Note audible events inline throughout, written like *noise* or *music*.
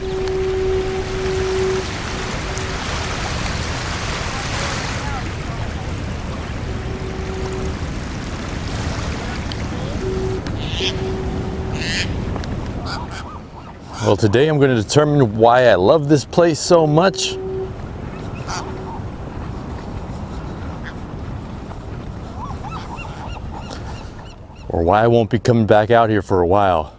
Well, today I'm going to determine why I love this place so much. Or why I won't be coming back out here for a while.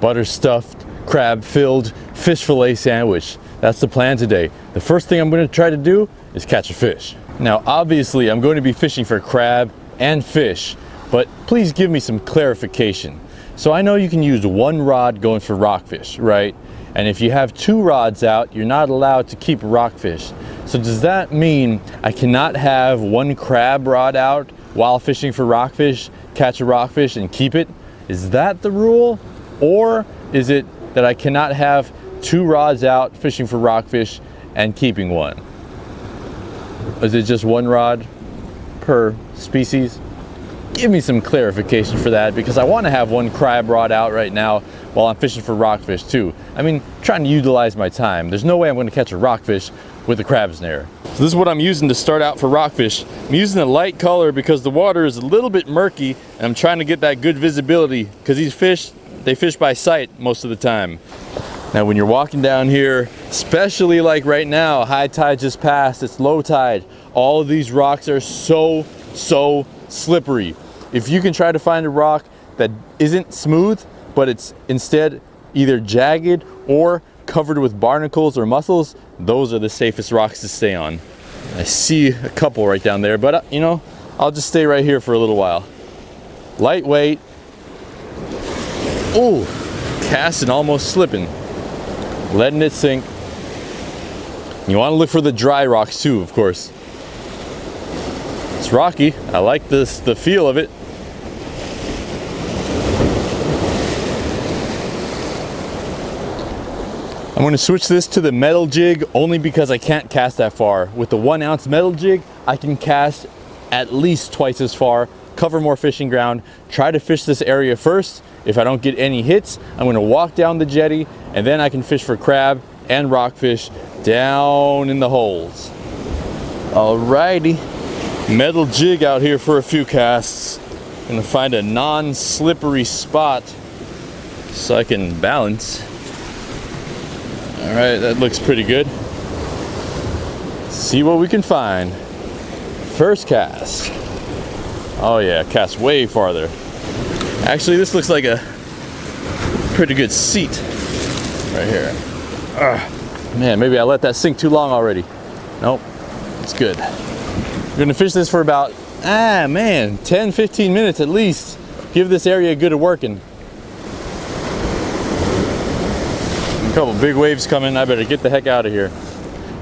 Butter stuffed, crab filled fish fillet sandwich. That's the plan today. The first thing I'm going to try to do is catch a fish. Now, obviously, I'm going to be fishing for crab and fish, but please give me some clarification. So I know you can use one rod going for rockfish, right? And if you have two rods out, you're not allowed to keep rockfish. So does that mean I cannot have one crab rod out while fishing for rockfish, catch a rockfish and keep it? Is that the rule? Or is it that I cannot have two rods out fishing for rockfish and keeping one? Is it just one rod per species? Give me some clarification for that because I want to have one crab rod out right now while I'm fishing for rockfish too. I mean, trying to utilize my time. There's no way I'm going to catch a rockfish with a crab snare. So this is what I'm using to start out for rockfish. I'm using a light color because the water is a little bit murky and I'm trying to get that good visibility because these fish, they fish by sight most of the time. Now when you're walking down here, especially like right now, high tide just passed, it's low tide. All of these rocks are so, so slippery. If you can try to find a rock that isn't smooth, but it's instead either jagged or covered with barnacles or mussels, those are the safest rocks to stay on. I see a couple right down there, but uh, you know, I'll just stay right here for a little while. Lightweight. Ooh, casting almost slipping letting it sink. You want to look for the dry rocks too, of course. It's rocky. I like this the feel of it. I'm going to switch this to the metal jig only because I can't cast that far. With the one ounce metal jig, I can cast at least twice as far, cover more fishing ground, try to fish this area first. If I don't get any hits, I'm going to walk down the jetty and then I can fish for crab and rockfish down in the holes. Alrighty, metal jig out here for a few casts. Gonna find a non-slippery spot so I can balance. All right, that looks pretty good. See what we can find. First cast. Oh yeah, cast way farther. Actually, this looks like a pretty good seat right here. Man, maybe I let that sink too long already. Nope, it's good. We're gonna fish this for about, ah man, 10, 15 minutes at least. Give this area a good working. A couple big waves coming, I better get the heck out of here.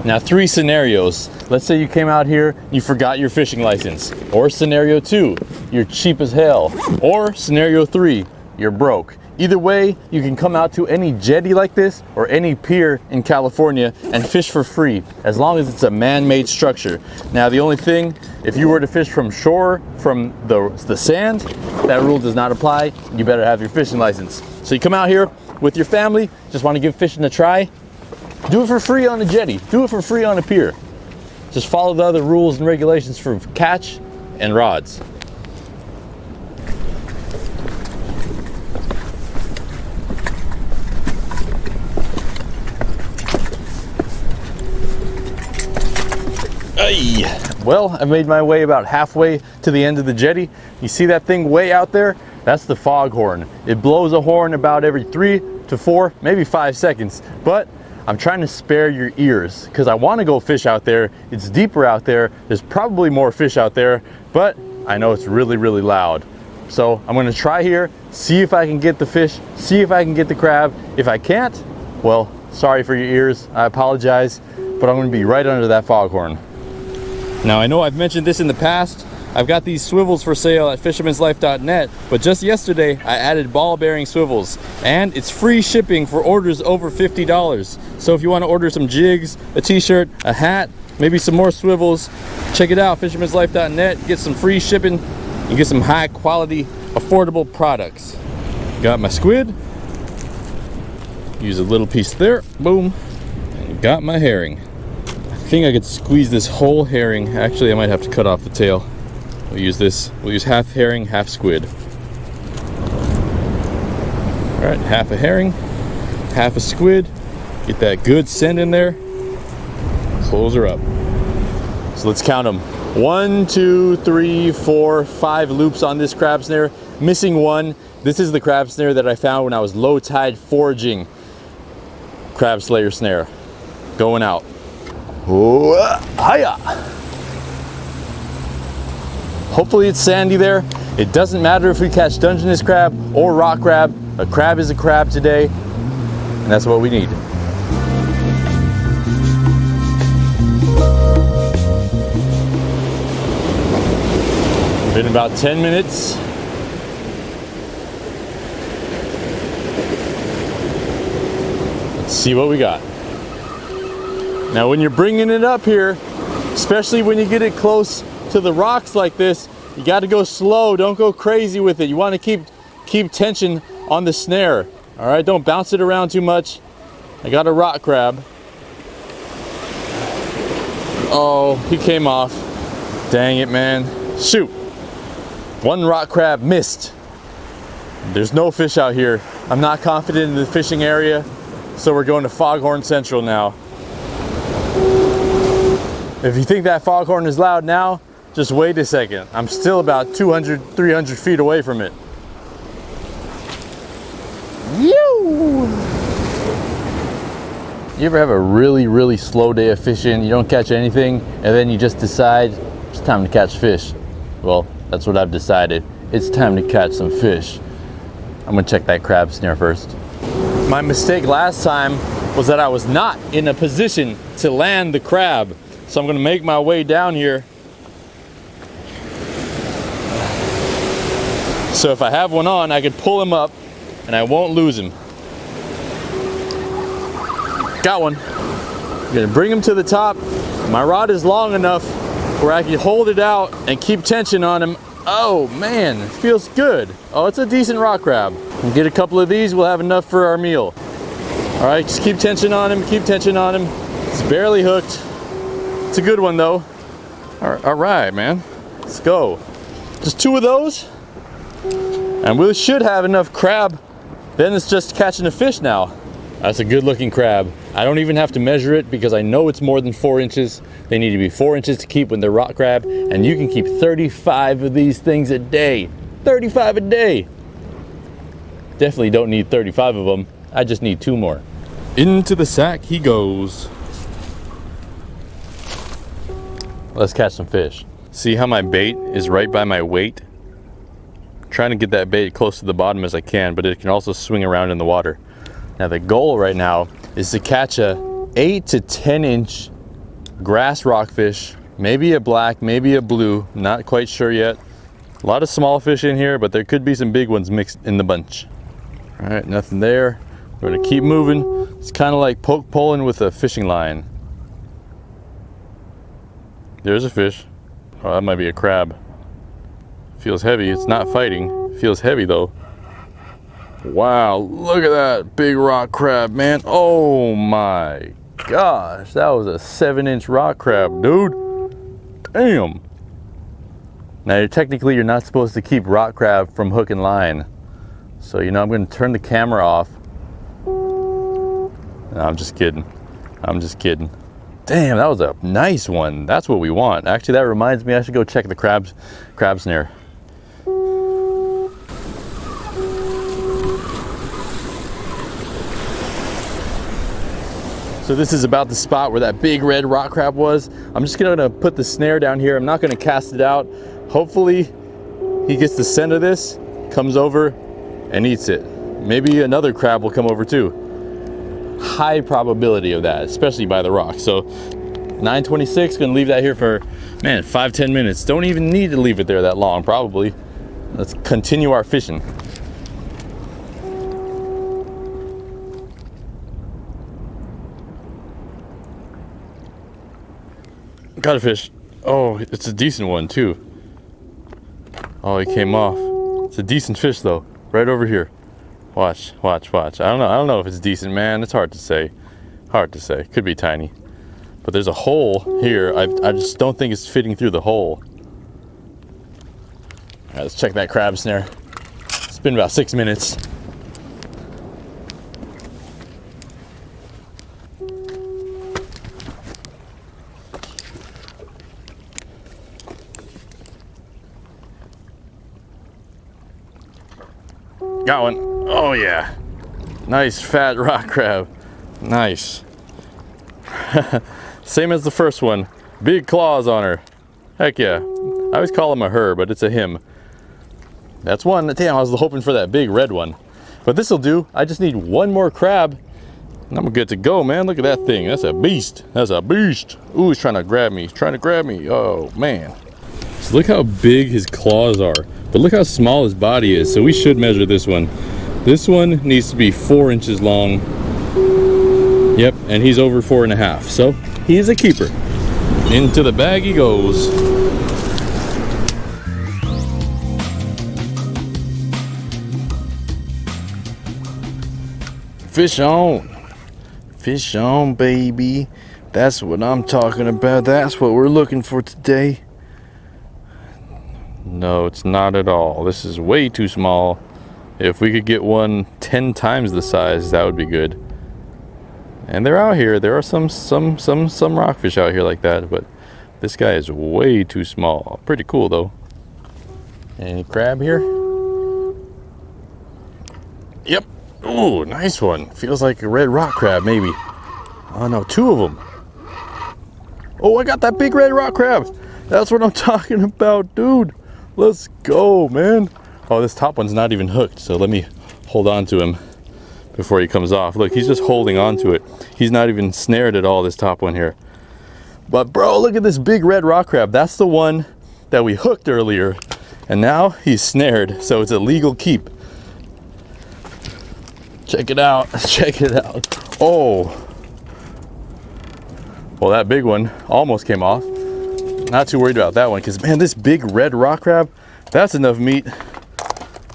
Now three scenarios. Let's say you came out here, you forgot your fishing license. Or scenario two, you're cheap as hell. Or scenario three, you're broke. Either way, you can come out to any jetty like this or any pier in California and fish for free, as long as it's a man-made structure. Now, the only thing, if you were to fish from shore, from the, the sand, that rule does not apply. You better have your fishing license. So you come out here with your family, just want to give fishing a try, do it for free on a jetty. Do it for free on a pier. Just follow the other rules and regulations for catch and rods. Well, I made my way about halfway to the end of the jetty. You see that thing way out there? That's the foghorn. It blows a horn about every three to four, maybe five seconds. But I'm trying to spare your ears because I want to go fish out there. It's deeper out there. There's probably more fish out there, but I know it's really, really loud. So I'm going to try here, see if I can get the fish, see if I can get the crab. If I can't, well, sorry for your ears. I apologize, but I'm going to be right under that foghorn. Now I know I've mentioned this in the past, I've got these swivels for sale at fishermanslife.net, but just yesterday I added ball bearing swivels and it's free shipping for orders over $50. So if you want to order some jigs, a t-shirt, a hat, maybe some more swivels, check it out, fishermanslife.net, get some free shipping and get some high quality, affordable products. Got my squid. Use a little piece there, boom. And got my herring. I think I could squeeze this whole herring. Actually, I might have to cut off the tail. We'll use this, we'll use half herring, half squid. All right, half a herring, half a squid. Get that good scent in there. Close her up. So let's count them. One, two, three, four, five loops on this crab snare. Missing one. This is the crab snare that I found when I was low tide foraging. Crab slayer snare. Going out. Hiya! Hopefully it's sandy there. It doesn't matter if we catch Dungeness crab or rock crab. A crab is a crab today, and that's what we need. Been about 10 minutes. Let's see what we got. Now when you're bringing it up here, especially when you get it close to the rocks like this, you got to go slow. Don't go crazy with it. You want to keep keep tension on the snare. All right, don't bounce it around too much. I got a rock crab. Oh, he came off. Dang it, man. Shoot. One rock crab missed. There's no fish out here. I'm not confident in the fishing area, so we're going to Foghorn Central now. If you think that foghorn is loud now, just wait a second. I'm still about 200, 300 feet away from it. You! You ever have a really, really slow day of fishing, you don't catch anything, and then you just decide it's time to catch fish? Well, that's what I've decided. It's time to catch some fish. I'm gonna check that crab snare first. My mistake last time was that I was not in a position to land the crab. So I'm gonna make my way down here. So if I have one on, I could pull him up and I won't lose him. Got one. I'm gonna bring him to the top. My rod is long enough where I can hold it out and keep tension on him. Oh man, it feels good. Oh, it's a decent rock crab. We'll get a couple of these, we'll have enough for our meal. All right, just keep tension on him, keep tension on him. It's barely hooked. It's a good one though. All right, man, let's go. Just two of those, and we should have enough crab. Then it's just catching a fish now. That's a good looking crab. I don't even have to measure it because I know it's more than four inches. They need to be four inches to keep when they're rock crab, and you can keep 35 of these things a day. 35 a day. Definitely don't need 35 of them. I just need two more. Into the sack he goes. Let's catch some fish. See how my bait is right by my weight? Trying to get that bait close to the bottom as I can, but it can also swing around in the water. Now the goal right now is to catch a 8 to 10 inch grass rockfish, maybe a black, maybe a blue, not quite sure yet. A lot of small fish in here, but there could be some big ones mixed in the bunch. All right, nothing there. We're gonna keep moving. It's kind of like poke poling with a fishing line. There's a fish. Oh, that might be a crab. Feels heavy. It's not fighting. Feels heavy though. Wow, look at that big rock crab, man. Oh my gosh, that was a seven inch rock crab, dude. Damn. Now, technically, you're not supposed to keep rock crab from hook and line. So, you know, I'm going to turn the camera off. No, I'm just kidding. I'm just kidding. Damn, that was a nice one. That's what we want. Actually, that reminds me, I should go check the crabs, crab snare. So this is about the spot where that big red rock crab was. I'm just gonna put the snare down here. I'm not gonna cast it out. Hopefully he gets the scent of this, comes over and eats it. Maybe another crab will come over too. High probability of that, especially by the rock. So 926, gonna leave that here for, man, five ten minutes. Don't even need to leave it there that long, probably. Let's continue our fishing. Got a fish. Oh, it's a decent one too. Oh, he came off. It's a decent fish though. Right over here. Watch, watch, watch. I don't know. I don't know if it's decent, man. It's hard to say. Hard to say. Could be tiny. But there's a hole here. I, I just don't think it's fitting through the hole. All right, let's check that crab snare. It's been about six minutes. Got one. Oh yeah. Nice fat *laughs* rock crab. Nice. *laughs* Same as the first one. Big claws on her. Heck yeah. I always call him a her, but it's a him. That's one. Damn, I was hoping for that big red one. But this'll do. I just need one more crab. And I'm good to go, man. Look at that thing. That's a beast. That's a beast. Ooh, he's trying to grab me. He's trying to grab me. Oh, man. So look how big his claws are. But look how small his body is. So we should measure this one. This one needs to be four inches long. Yep, and he's over four and a half. So he's a keeper. Into the bag he goes. Fish on. Fish on, baby. That's what I'm talking about. That's what we're looking for today. No, it's not at all. This is way too small. If we could get one 10 times the size, that would be good. And they're out here. There are some some some some rockfish out here like that, but this guy is way too small. Pretty cool though. Any crab here? Yep. Ooh, nice one. Feels like a red rock crab, maybe. Oh no, two of them. Oh, I got that big red rock crab. That's what I'm *laughs* talking about, dude. Let's go, man. Oh, this top one's not even hooked, so let me hold on to him before he comes off. Look, he's just holding on to it. He's not even snared at all, this top one here. But bro, look at this big red rock crab. That's the one that we hooked earlier. And now he's snared, so it's a legal keep. Check it out, *laughs* check it out. Oh. Well, that big one almost came off. Not too worried about that one because man, this big red rock crab, that's enough meat.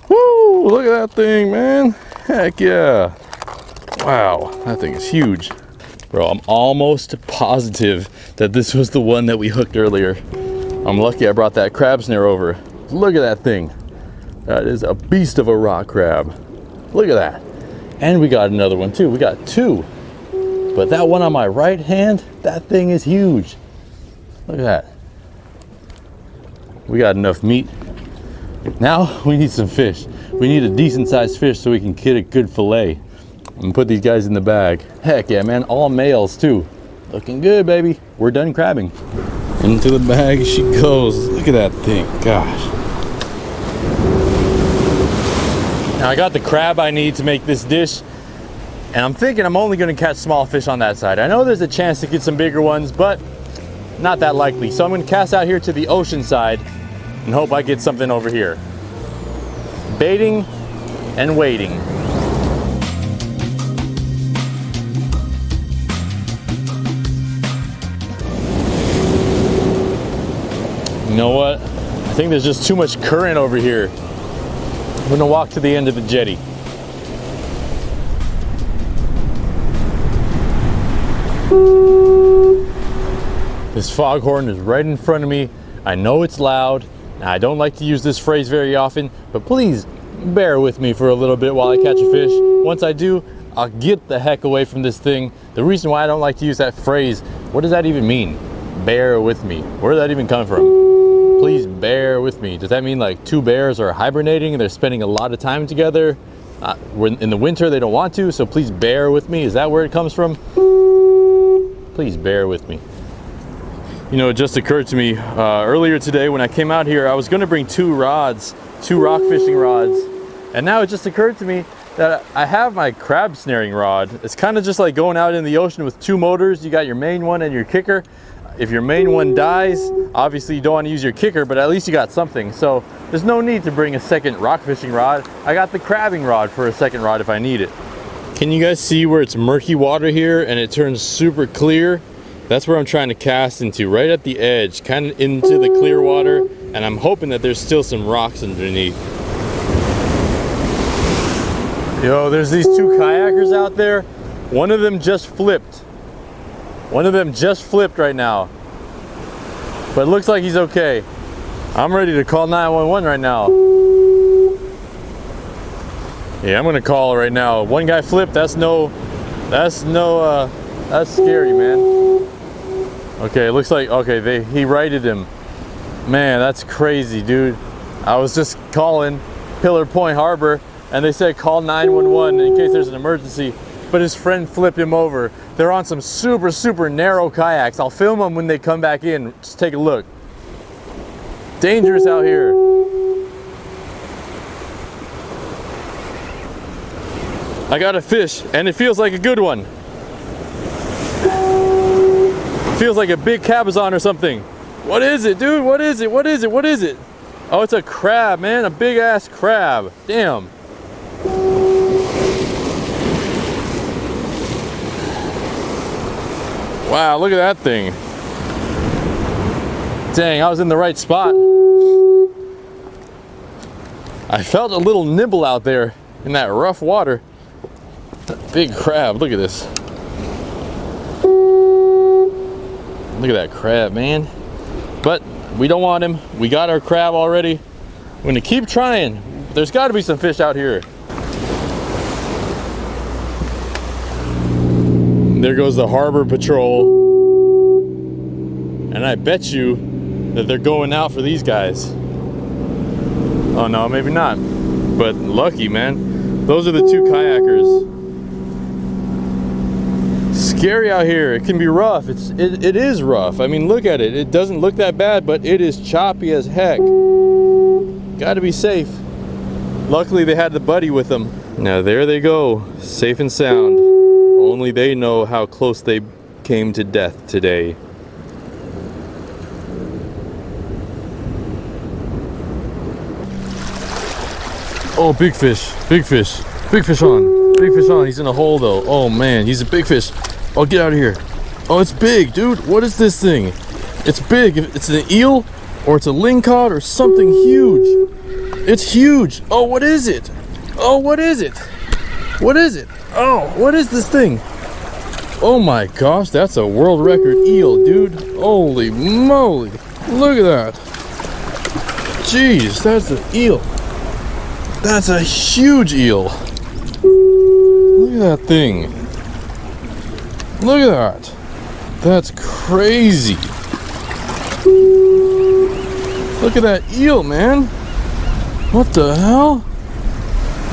Woo, look at that thing, man. Heck yeah. Wow, that thing is huge. Bro, I'm almost positive that this was the one that we hooked earlier. I'm lucky I brought that crab snare over. Look at that thing. That is a beast of a rock crab. Look at that. And we got another one too. We got two. But that one on my right hand, that thing is huge. Look at that. We got enough meat. Now *laughs* we need some fish. We need a decent sized fish so we can get a good fillet and put these guys in the bag. Heck yeah, man, all males too. Looking good, baby. We're done crabbing. Into the bag she goes. Look at that thing, gosh. Now I got the crab I need to make this dish. And I'm thinking I'm only gonna catch small fish on that side. I know there's a chance to get some bigger ones, but not that likely. So I'm gonna cast out here to the ocean side and hope I get something over here. Baiting and waiting. You know what? I think there's just too much current over here. I'm gonna walk to the end of the jetty. This foghorn is right in front of me. I know it's loud. I don't like to use this phrase very often, but please bear with me for a little bit while I catch a fish. Once I do, I'll get the heck away from this thing. The reason why I don't like to use that phrase, what does that even mean? Bear with me. Where did that even come from? Please bear with me. Does that mean like two bears are hibernating and they're spending a lot of time together? Uh, in the winter they don't want to, so please bear with me. Is that where it comes from? Please bear with me. You know, it just occurred to me uh, earlier today when I came out here, I was gonna bring two rods, two rock fishing rods. And now it just occurred to me that I have my crab snaring rod. It's kind of just like going out in the ocean with two motors. You got your main one and your kicker. If your main one dies, obviously you don't want to use your kicker, but at least you got something. So there's no need to bring a second rock fishing rod. I got the crabbing rod for a second rod if I need it. Can you guys see where it's murky water here and it turns super clear? That's where I'm trying to cast into, right at the edge, kind of into the clear water, and I'm hoping that there's still some rocks underneath. Yo, there's these two kayakers out there. One of them just flipped. One of them just flipped right now. But it looks like he's okay. I'm ready to call 911 right now. Yeah, I'm gonna call right now. One guy flipped, that's no, that's no, uh, that's scary, man. Okay, it looks like, okay, they he righted him. Man, that's crazy, dude. I was just calling Pillar Point Harbor and they said call 911 in case there's an emergency, but his friend flipped him over. They're on some super, super narrow kayaks. I'll film them when they come back in. Just take a look. Dangerous out here. I got a fish and it feels like a good one. Feels like a big cabezon or something. What is it, dude? What is it? What is it? What is it? Oh, it's a crab, man. A big ass crab. Damn. Wow, look at that thing. Dang, I was in the right spot. I felt a little nibble out there in that rough water. Big crab, look at this. Look at that crab, man. But we don't want him. We got our crab already. We're gonna keep trying. There's gotta be some fish out here. There goes the harbor patrol. And I bet you that they're going out for these guys. Oh no, maybe not. But lucky, man. Those are the two kayakers. Scary out here. It can be rough. It's it, it is rough. I mean, look at it. It doesn't look that bad, but it is choppy as heck. Got to be safe. Luckily, they had the buddy with them. Now there they go, safe and sound. Only they know how close they came to death today. Oh, big fish, big fish, big fish on, big fish on. He's in a hole though. Oh man, he's a big fish. Oh, get out of here. Oh, it's big, dude. What is this thing? It's big. It's an eel or it's a lingcod or something huge. It's huge. Oh, what is it? Oh, what is it? What is it? Oh, what is this thing? Oh my gosh, that's a world record eel, dude. Holy moly. Look at that. Jeez, that's an eel. That's a huge eel. Look at that thing. Look at that. That's crazy. Look at that eel, man. What the hell?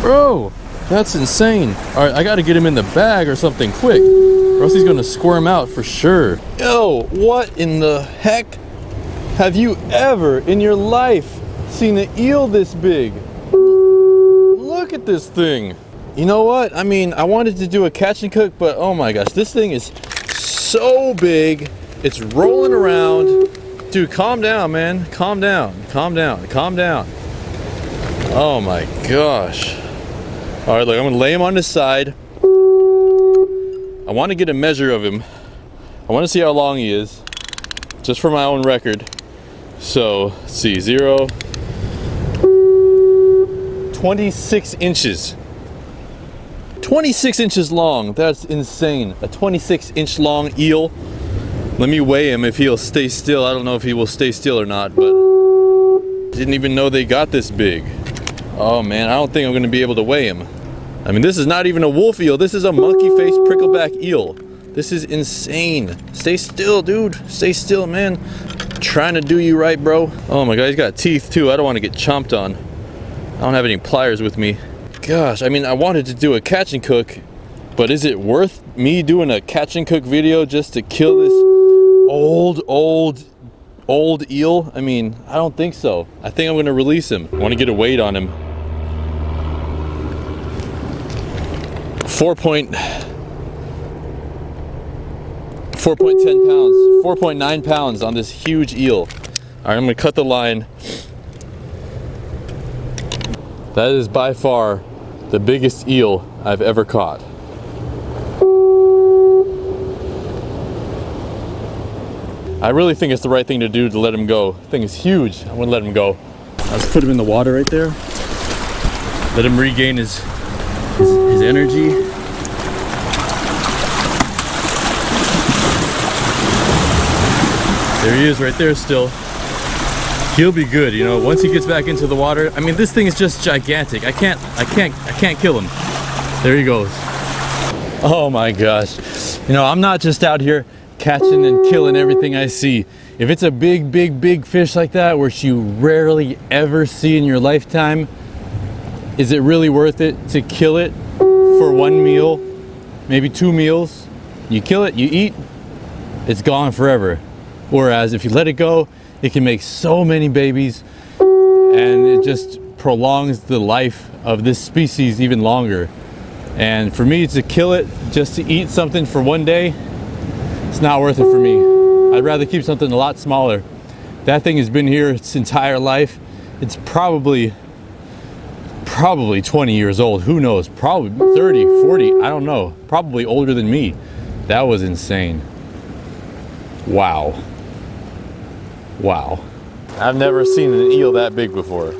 Bro, that's insane. All right, I got to get him in the bag or something quick, or else he's to squirm out for sure. Yo, what in the heck have you ever in your life seen an eel this big? Look at this thing. You know what? I mean, I wanted to do a catch and cook, but oh my gosh, this thing is so big. It's rolling around. Dude, calm down, man. Calm down. Calm down. Calm down. Oh my gosh. All right, look, I'm gonna lay him on his side. I wanna get a measure of him. I wanna see how long he is, just for my own record. So, let's see, zero, 26 inches. 26 inches long, that's insane. A 26 inch long eel. Let me weigh him if he'll stay still. I don't know if he will stay still or not, but didn't even know they got this big. Oh man, I don't think I'm gonna be able to weigh him. I mean, this is not even a wolf eel. This is a monkey face prickleback eel. This is insane. Stay still, dude. Stay still, man. trying to do you right, bro. Oh my god, he's got teeth too. I don't want to get chomped on. I don't have any pliers with me. Gosh, I mean, I wanted to do a catch and cook, but is it worth me doing a catch and cook video just to kill this old, old, old eel? I mean, I don't think so. I think I'm gonna release him. I wanna get a weight on him. 4 point 4.10 pounds 4.9 pounds on this huge eel all right i'm gonna cut the line that is by far the biggest eel i've ever caught I really think it's the right thing to do to let him go. The thing is huge. I wouldn't let him go. Let's put him in the water right there. Let him regain his, his, his energy. There he is right there still. He'll be good, you know, once he gets back into the water. I mean, this thing is just gigantic. I can't, I can't, I can't kill him. There he goes. Oh my gosh. You know, I'm not just out here catching and killing everything I see. If it's a big, big, big fish like that, which you rarely ever see in your lifetime, is it really worth it to kill it for one meal, maybe two meals? You kill it, you eat, it's gone forever. Whereas if you let it go, it can make so many babies and it just prolongs the life of this species even longer. And for me to kill it just to eat something for one day, it's not worth it for me. I'd rather keep something a lot smaller. That thing has been here its entire life. It's probably, probably 20 years old. Who knows? Probably 30, 40, I don't know. Probably older than me. That was insane. Wow. Wow. I've never seen an eel that big before.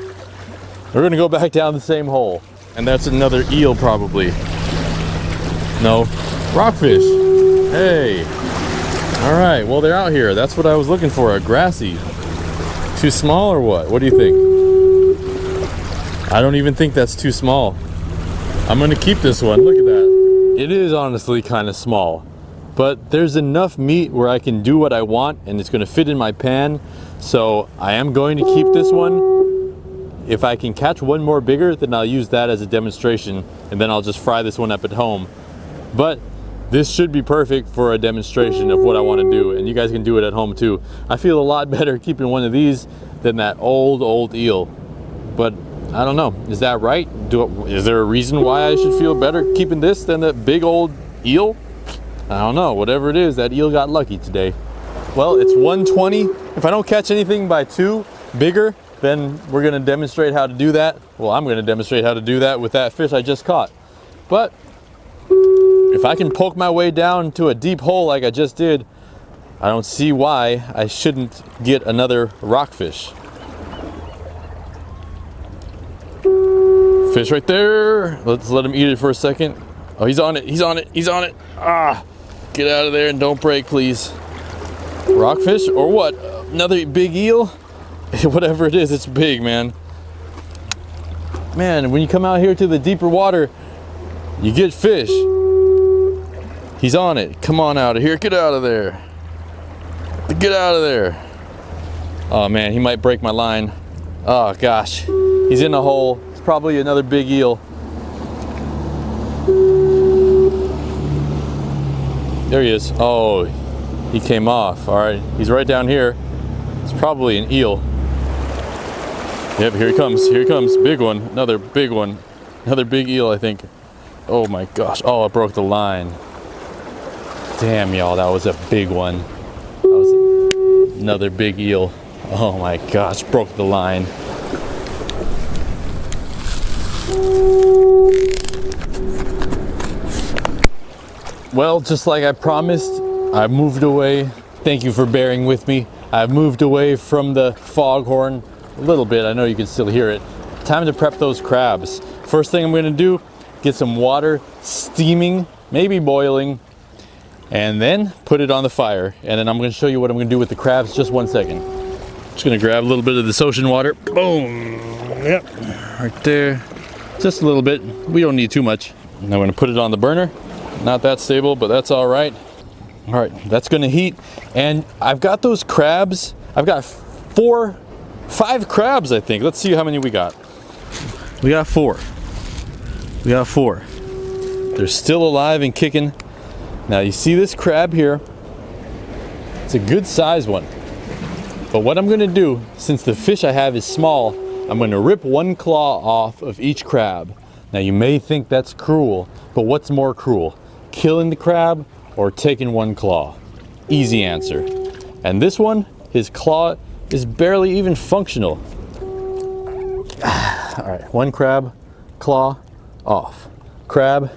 We're gonna go back down the same hole. And that's another eel probably. No, rockfish. Hey. All right, well they're out here. That's what I was looking for, a grassy. Too small or what? What do you think? I don't even think that's too small. I'm gonna keep this one, look at that. It is honestly kind of small, but there's enough meat where I can do what I want and it's gonna fit in my pan. So I am going to keep this one if I can catch one more bigger, then I'll use that as a demonstration and then I'll just fry this one up at home. But this should be perfect for a demonstration of what I want to do and you guys can do it at home too. I feel a lot *laughs* better keeping one of these than that old, old eel. But I don't know, is that right? Do, is there a reason why I should feel better keeping this than that big old eel? I don't know, whatever it is, that eel got lucky today. Well, it's 120. If I don't catch anything by two bigger, then we're gonna demonstrate how to do that. Well, I'm gonna demonstrate how to do that with that fish I just caught. But if I can poke my way down to a deep hole like I just did, I don't see why I shouldn't get another rockfish. Fish right there. Let's let him eat it for a second. Oh, he's on it, he's on it, he's on it. Ah, get out of there and don't break, please. Rockfish or what? Another big eel? *laughs* Whatever it is, it's big, man. Man, when you come out here to the deeper water, you get fish. He's on it. Come on out of here. Get out of there. Get out of there. Oh man, he might break my line. Oh gosh. He's in a hole. It's probably another big eel. There he is. Oh, he came off. All right, he's right down here. It's probably an eel. Yep, here he comes. Here he comes. Big one. Another big one. Another big eel, I think. Oh my gosh. Oh, I broke the line. Damn, y'all, that was a big one. That was another big eel. Oh my gosh, broke the line. Well, just like I promised, I moved away. Thank you for bearing with me. I've moved away from the foghorn a little bit. I know you can still hear it. Time to prep those crabs. First thing I'm gonna do, get some water steaming, maybe boiling, and then put it on the fire. And then I'm gonna show you what I'm gonna do with the crabs just one second. Just gonna grab a little bit of this ocean water. Boom, yep, right there. Just a little bit, we don't need too much. And I'm gonna put it on the burner. Not that stable, but that's all right. All right, that's gonna heat. And I've got those crabs. I've got four, five crabs, I think. Let's see how many we got. We got four. We got four. They're still alive and kicking. Now you see this crab here? It's a good size one. But what I'm gonna do, since the fish I have is small, I'm gonna rip one claw off of each crab. Now you may think that's cruel, but what's more cruel? Killing the crab or taking one claw? Easy answer. And this one, his claw is barely even functional. *sighs* All right, one crab, claw, off. Crab,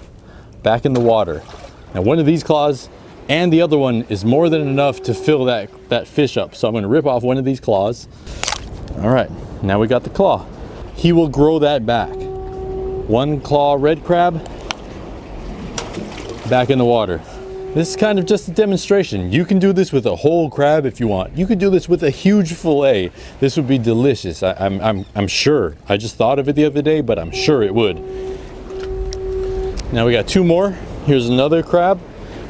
back in the water. Now one of these claws and the other one is more than enough to fill that, that fish up. So I'm gonna rip off one of these claws. All right, now we got the claw. He will grow that back. One claw red crab, back in the water. This is kind of just a demonstration. You can do this with a whole crab if you want. You could do this with a huge fillet. This would be delicious. I, am I'm, I'm, I'm sure. I just thought of it the other day, but I'm sure it would. Now we got two more. Here's another crab.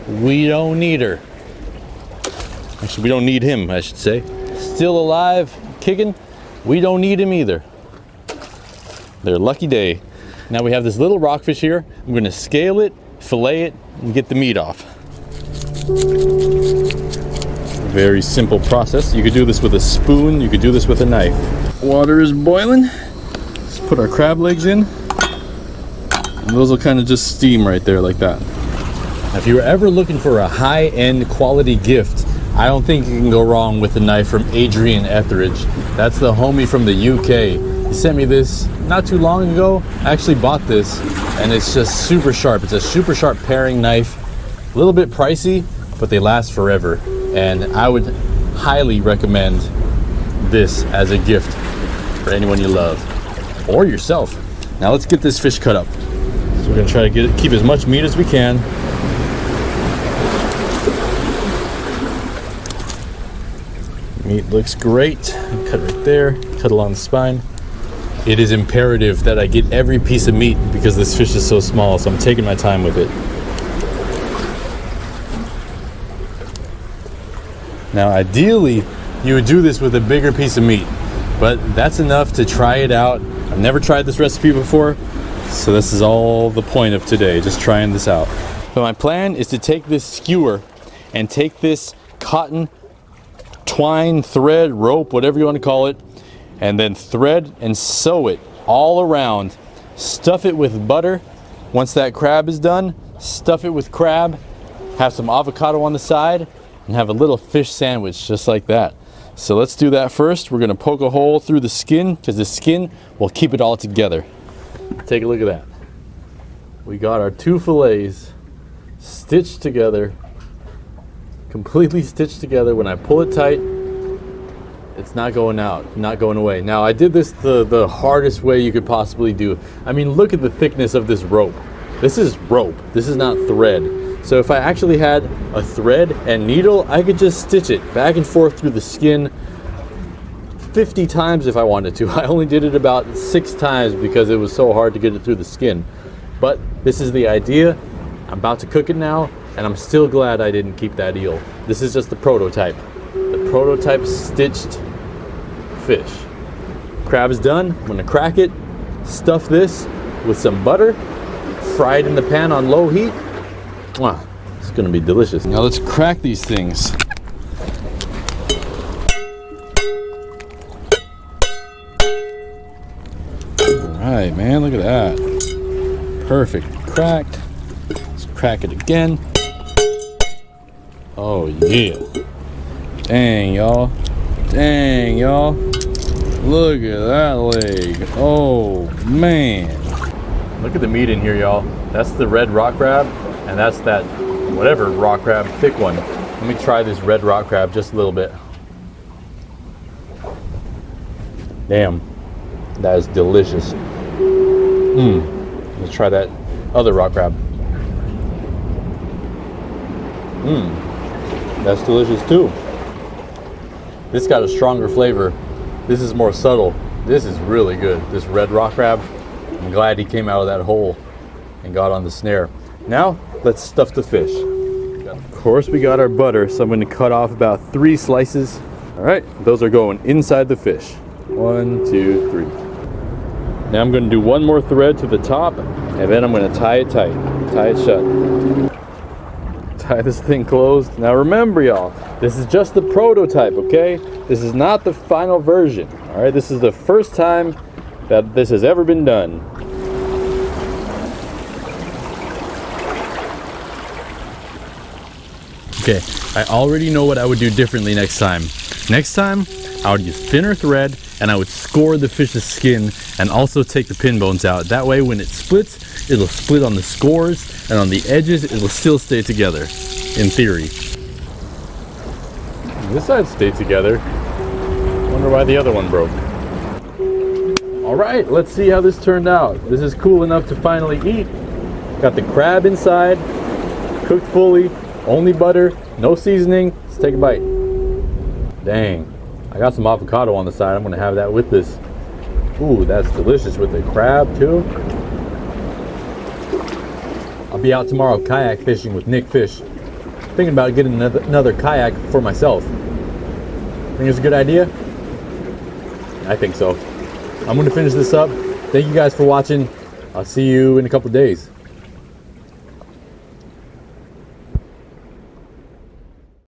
We don't need her. Actually, we don't need him, I should say. Still alive, kicking. We don't need him either. Their lucky day. Now we have this little rockfish here. I'm gonna scale it, fillet it, and get the meat off. Very simple process. You could do this with a spoon, you could do this with a knife. Water is boiling. Let's put our crab legs in. And those will kind of just steam right there like that. If you're ever looking for a high-end quality gift, I don't think you can go wrong with the knife from Adrian Etheridge. That's the homie from the UK. Sent me this not too long ago. I actually bought this and it's just super sharp. It's a super sharp paring knife a little bit pricey, but they last forever. And I would highly recommend this as a gift for anyone you love or yourself. Now let's get this fish cut up. So we're gonna try to get keep as much meat as we can. Meat looks great. Cut right there, cut along the spine. It is imperative that I get every piece of meat because this fish is so small, so I'm taking my time with it. Now, ideally, you would do this with a bigger piece of meat, but that's enough to try it out. I've never tried this recipe before, so this is all the point of today, just trying this out. But my plan is to take this skewer and take this cotton twine, thread, rope, whatever you want to call it, and then thread and sew it all around. Stuff it with butter. Once that crab is done, stuff it with crab, have some avocado on the side, and have a little fish sandwich just like that. So let's do that first. We're gonna poke a hole through the skin because the skin will keep it all together. Take a look at that. We got our two fillets stitched together, completely stitched together. When I pull it tight, it's not going out, not going away. Now I did this the, the hardest way you could possibly do. I mean, look at the thickness of this rope. This is rope, this is not thread. So if I actually had a thread and needle, I could just stitch it back and forth through the skin 50 times if I wanted to. *laughs* I only did it about six times because it was so hard to get it through the skin. But this is the idea. I'm about to cook it now, and I'm still glad I didn't keep that eel. This is just the prototype. Prototype stitched fish. Crab is done. I'm gonna crack it, stuff this with some butter, fry it in the pan on low heat, Wow, it's gonna be delicious. Now let's crack these things. All right, man, look at that. Perfect, cracked. Let's crack it again. Oh yeah. Dang, y'all. Dang, y'all. Look at that leg. Oh, man. Look at the meat in here, y'all. That's the red rock crab and that's that whatever rock crab, thick one. Let me try this red rock crab just a little bit. Damn, that is delicious. Mmm, let's try that other rock crab. Mmm, that's delicious too. This got a stronger flavor. This is more subtle. This is really good. This red rock crab. I'm glad he came out of that hole and got on the snare. Now, let's stuff the fish. Of course, we got our butter, so I'm to cut off about three slices. All right, those are going inside the fish. One, two, three. Now I'm going to do one more thread to the top, and then I'm going to tie it tight. Tie it shut. Tie this thing closed. Now remember, y'all, this is just the prototype, okay? This is not the final version. All right, this is the first time that this has ever been done. Okay, I already know what I would do differently next time. Next time, I would use thinner thread and I would score the fish's skin and also take the pin bones out. That way when it splits, it'll split on the scores and on the edges, it will still stay together, in theory. This side stayed together. Wonder why the other one broke. All right, let's see how this turned out. This is cool enough to finally eat. Got the crab inside, cooked fully, only butter, no seasoning. Let's take a bite. Dang, I got some avocado on the side. I'm gonna have that with this. Ooh, that's delicious with the crab too. I'll be out tomorrow kayak fishing with Nick Fish. Thinking about getting another, another kayak for myself. Think it's a good idea? I think so. I'm gonna finish this up. Thank you guys for watching. I'll see you in a couple days.